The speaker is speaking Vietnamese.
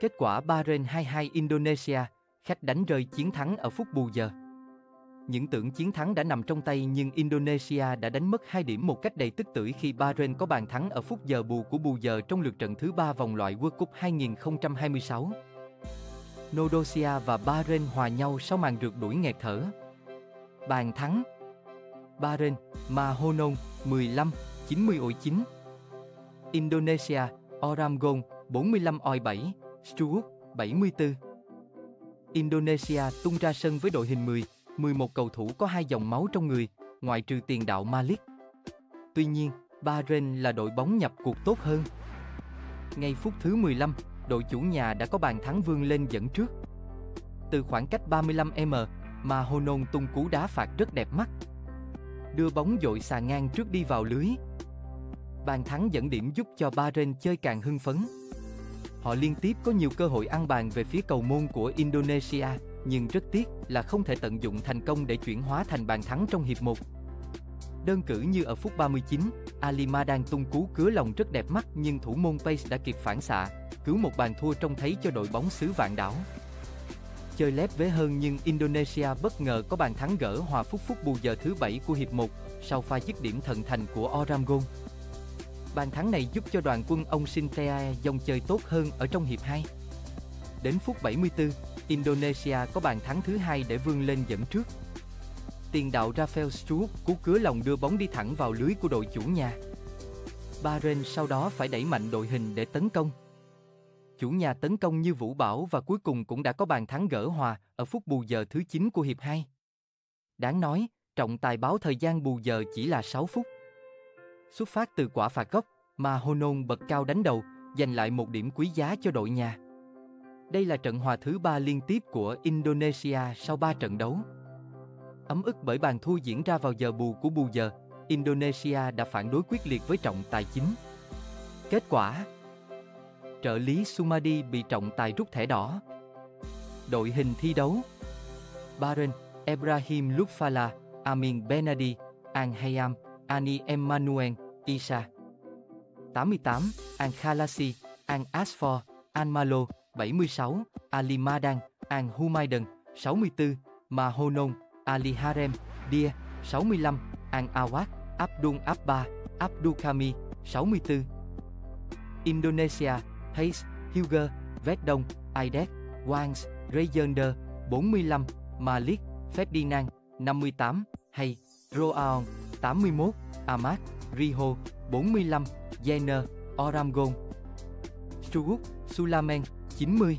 Kết quả Bahrain 2-2 Indonesia, khách đánh rơi chiến thắng ở phút bù giờ. Những tưởng chiến thắng đã nằm trong tay nhưng Indonesia đã đánh mất 2 điểm một cách đầy tức tưởi khi Bahrain có bàn thắng ở phút giờ bù của bù giờ trong lượt trận thứ 3 vòng loại World Cup 2026. Nodosia và Bahrain hòa nhau sau màn rượt đuổi nghẹt thở. Bàn thắng Bahrain, Mahonon, 15, 90 ổi 9 Indonesia, Oramgon, 45 oi 7, Stuart, 74 Indonesia tung ra sân với đội hình 10, 11 cầu thủ có hai dòng máu trong người, ngoại trừ tiền đạo Malik. Tuy nhiên, Bahrain là đội bóng nhập cuộc tốt hơn. Ngay phút thứ 15, đội chủ nhà đã có bàn thắng vươn lên dẫn trước. Từ khoảng cách 35m, mà Honon tung cú đá phạt rất đẹp mắt. Đưa bóng dội xà ngang trước đi vào lưới. Bàn thắng dẫn điểm giúp cho Bahrain chơi càng hưng phấn. Họ liên tiếp có nhiều cơ hội ăn bàn về phía cầu môn của Indonesia, nhưng rất tiếc là không thể tận dụng thành công để chuyển hóa thành bàn thắng trong hiệp 1. Đơn cử như ở phút 39, Ali đang tung cú cứa lòng rất đẹp mắt nhưng thủ môn Pace đã kịp phản xạ, cứu một bàn thua trông thấy cho đội bóng xứ vạn đảo. Chơi lép vế hơn nhưng Indonesia bất ngờ có bàn thắng gỡ hòa phút phút bù giờ thứ 7 của hiệp 1 sau pha dứt điểm thần thành của Oramgon. Bàn thắng này giúp cho đoàn quân ông Sintea dòng chơi tốt hơn ở trong hiệp 2. Đến phút 74, Indonesia có bàn thắng thứ hai để vươn lên dẫn trước. Tiền đạo Rafael Struik cú cứa lòng đưa bóng đi thẳng vào lưới của đội chủ nhà. Bahrain sau đó phải đẩy mạnh đội hình để tấn công. Chủ nhà tấn công như vũ bão và cuối cùng cũng đã có bàn thắng gỡ hòa ở phút bù giờ thứ 9 của hiệp 2. Đáng nói, trọng tài báo thời gian bù giờ chỉ là 6 phút. Xuất phát từ quả phạt góc, mà Honon bật cao đánh đầu, giành lại một điểm quý giá cho đội nhà. Đây là trận hòa thứ ba liên tiếp của Indonesia sau 3 trận đấu. Ấm ức bởi bàn thua diễn ra vào giờ bù của bù giờ, Indonesia đã phản đối quyết liệt với trọng tài chính. Kết quả Trợ lý Sumadi bị trọng tài rút thẻ đỏ. Đội hình thi đấu Bahrain, Ibrahim Lutfala, Amin Benadi, An Hayam, Ani Emmanuel, Isa 88, An Khalasi, An Asfor, An Malo, 76, Ali Madan, An Humaydan, 64, Mahonon, Ali Harem, Dia, 65, An Awad, Abdul Abba, Abdul Kami, 64. Indonesia, Hayes, Huger, Vedong, Aidet, Wangs, Rayonder, 45, Malik, Ferdinand, 58, Hay, Roaon, 81, Amat, Riho, 45, Jenner, Oramgon. Sugut, Sulamen, 90